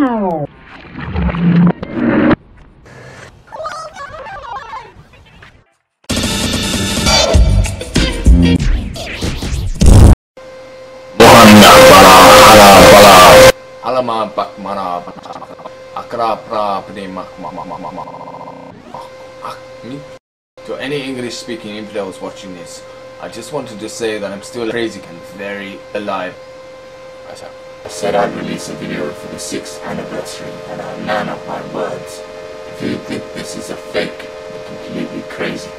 To any English speaking infidels watching this, I just wanted to say that I'm still crazy and very alive. I said I'd release a video for the 6th anniversary and I man up my words. If you think this is a fake, you're completely crazy.